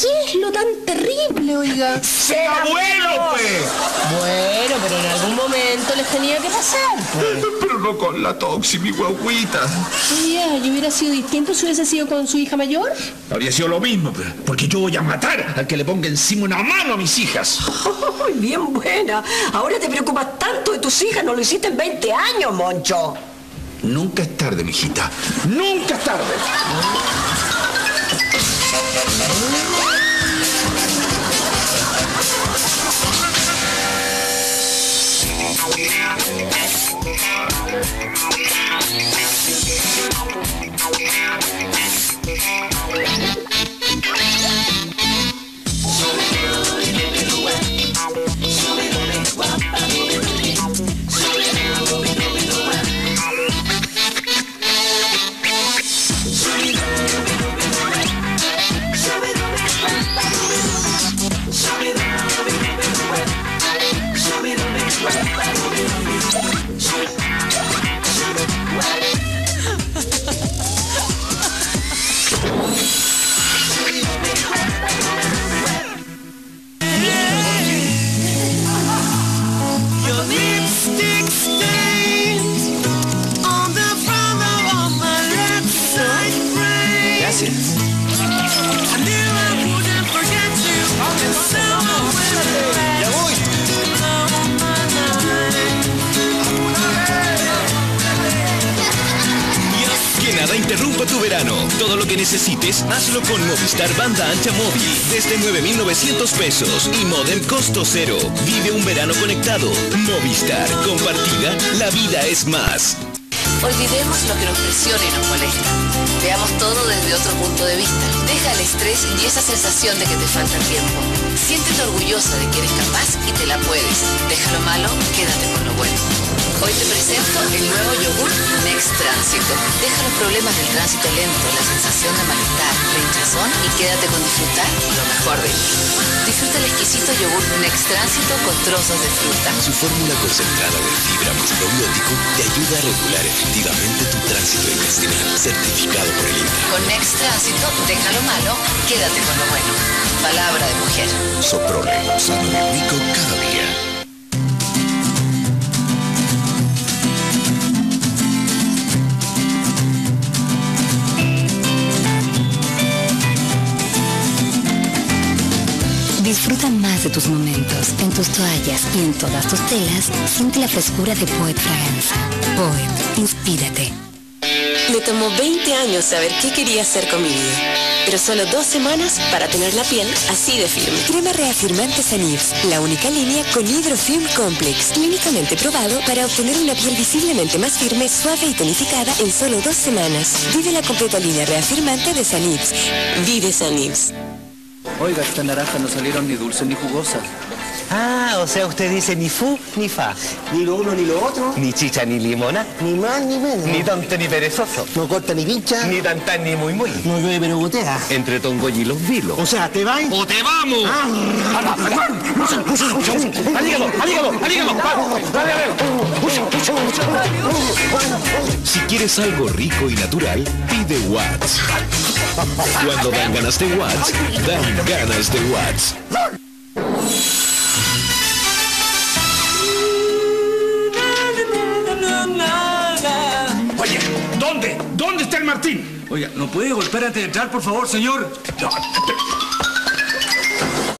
¿Qué es lo tan terrible, oiga? ¡Sea bueno, pues! Bueno, pero en algún momento les tenía que pasar. pues. Pero no con la toxi, mi guaguita. Oiga, ¿y hubiera sido distinto si hubiese sido con su hija mayor? Habría sido lo mismo, pero porque yo voy a matar al que le ponga encima una mano a mis hijas. Ay, bien buena. Ahora te preocupas tanto de tus hijas, no lo hiciste en 20 años, Moncho. Nunca es tarde, mijita. Nunca es tarde. Interrumpa tu verano. Todo lo que necesites, hazlo con Movistar Banda Ancha Móvil. Desde 9,900 pesos y modem costo cero. Vive un verano conectado. Movistar. Compartida. La vida es más. Olvidemos lo que nos presiona y nos molesta. Veamos todo desde otro punto de vista. Deja el estrés y esa sensación de que te falta tiempo. Siéntete orgullosa de que eres capaz y te la puedes. Deja lo malo, quédate con lo bueno. Hoy te presento el nuevo yogur Next Tránsito. Deja los problemas del tránsito lento, la sensación de malestar, la hinchazón y quédate con disfrutar lo mejor de ti. Disfruta el exquisito yogur Next Tránsito con trozos de fruta. Su fórmula concentrada de fibra más probiótico te ayuda a regular efectivamente tu tránsito intestinal. Certificado por el INTA. Con Next Tránsito, deja lo malo, quédate con lo bueno. Palabra de mujer. Soprole. Sano y rico cada día. Disfruta más de tus momentos en tus toallas y en todas tus telas. Siente la frescura de Poet Fraganza. Poet, inspírate. Me tomó 20 años saber qué quería hacer con mi vida. Pero solo dos semanas para tener la piel así de firme. Crema reafirmante Sanibs, la única línea con Hydrofilm Complex, clínicamente probado para obtener una piel visiblemente más firme, suave y tonificada en solo dos semanas. Vive la completa línea reafirmante de Sanibs. Vive Sanibs. Oiga, estas naranjas no salieron ni dulces ni jugosas. Ah, o sea, usted dice ni fu ni fa. Ni lo uno ni lo otro. Ni chicha ni limona. Ni más ni menos. Ni tonto ni perezoso. No corta ni pincha. Ni tantán ni muy muy. No llueve pero gotea. Entre Tongo y los vilos. O sea, ¿te vas? ¡O te vamos! ¡Al hígado! ¡Al hígado! ¡Al hígado! ¡Dale, a ver! Si quieres algo rico y natural, pide Watts. Cuando dan ganas de Watts, dan ganas de Watts. Oye, ¿dónde? ¿Dónde está el Martín? Oiga, ¿no puede golpear antes de entrar, por favor, señor? No, pero-